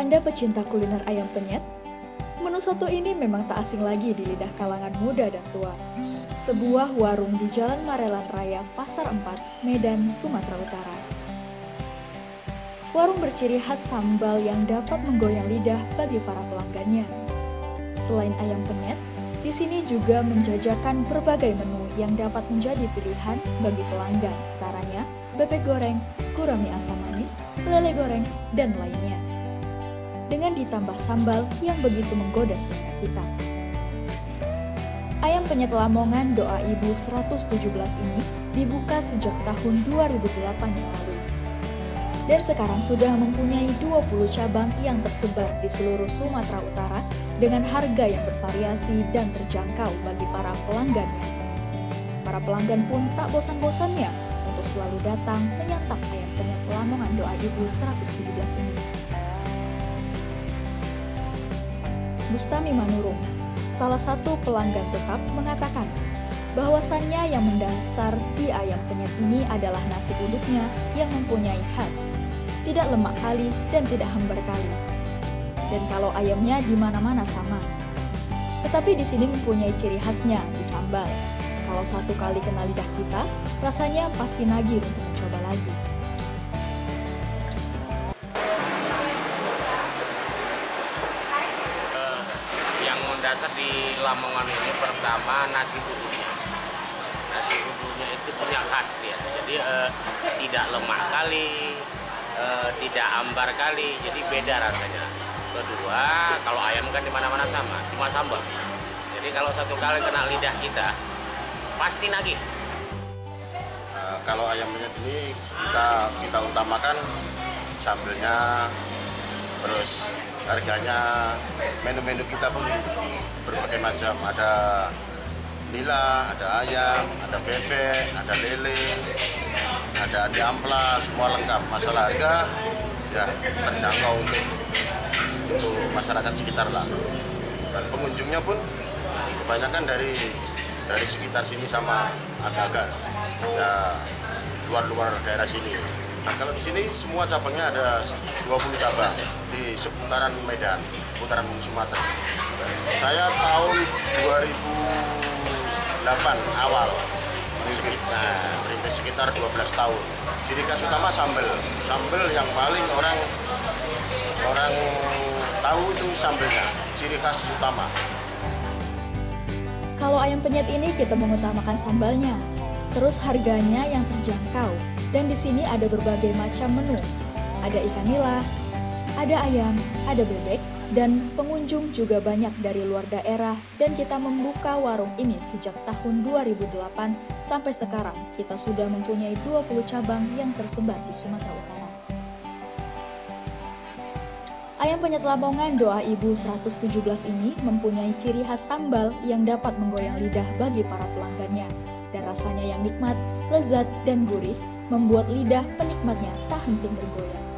Anda pecinta kuliner ayam penyet? Menu satu ini memang tak asing lagi di lidah kalangan muda dan tua. Sebuah warung di Jalan Marelan Raya, Pasar 4, Medan, Sumatera Utara. Warung berciri khas sambal yang dapat menggoyang lidah bagi para pelanggannya. Selain ayam penyet, di sini juga menjajakan berbagai menu yang dapat menjadi pilihan bagi pelanggan, antaranya bebek goreng, gurami asam manis, lele goreng, dan lainnya. Dengan ditambah sambal yang begitu menggoda selera kita. Ayam penyet Lamongan Doa Ibu 117 ini dibuka sejak tahun 2008 yang lalu. Dan sekarang sudah mempunyai 20 cabang yang tersebar di seluruh Sumatera Utara dengan harga yang bervariasi dan terjangkau bagi para pelanggannya. Para pelanggan pun tak bosan-bosannya untuk selalu datang menyantap ayam penyet Lamongan Doa Ibu 117 ini. Bustami Manurung, salah satu pelanggan tetap mengatakan bahwasannya yang mendasar di ayam penyet ini adalah nasi uduknya yang mempunyai khas, tidak lemak kali dan tidak hambar kali. Dan kalau ayamnya di mana-mana sama. Tetapi di sini mempunyai ciri khasnya di sambal. Kalau satu kali kena lidah kita, rasanya pasti nagih untuk mencoba lagi. Di Lamongan ini pertama nasi uduknya. Nasi uduknya itu punya khas dia. Jadi eh, tidak lemak kali, eh, tidak ambar kali, jadi beda rasanya. Kedua, kalau ayam kan di mana-mana sama, cuma sambal. Jadi kalau satu kali kena lidah kita, pasti nagih. Eh, kalau ayam penyet ini kita kita utamakan sambelnya terus harganya menu-menu kita pun berbagai macam. Ada nila ada ayam ada bebek ada lele ada diampla semua lengkap. Masalah harga ya terjangkau untuk untuk masyarakat sekitar lah. Dan pengunjungnya pun kebanyakan dari dari sekitar sini sama agak-agak. Ya luar-luar daerah sini. Nah kalau di sini semua cabangnya ada 20 cabang di seputaran Medan, seputaran Sumatera. Saya tahun 2008 awal, nah, merintis sekitar 12 tahun. Ciri khas utama sambal, sambal yang paling orang orang tahu itu sambelnya, ciri khas utama. Kalau ayam penyet ini kita mengutamakan sambalnya, terus harganya yang terjangkau. Dan di sini ada berbagai macam menu. Ada ikan nila, ada ayam, ada bebek, dan pengunjung juga banyak dari luar daerah dan kita membuka warung ini sejak tahun 2008 sampai sekarang kita sudah mempunyai 20 cabang yang tersebar di Sumatera Utara. Ayam penyet Lamongan Doa Ibu 117 ini mempunyai ciri khas sambal yang dapat menggoyang lidah bagi para pelanggannya. Dan rasanya yang nikmat, lezat, dan gurih membuat lidah penikmatnya tak henti bergoyang.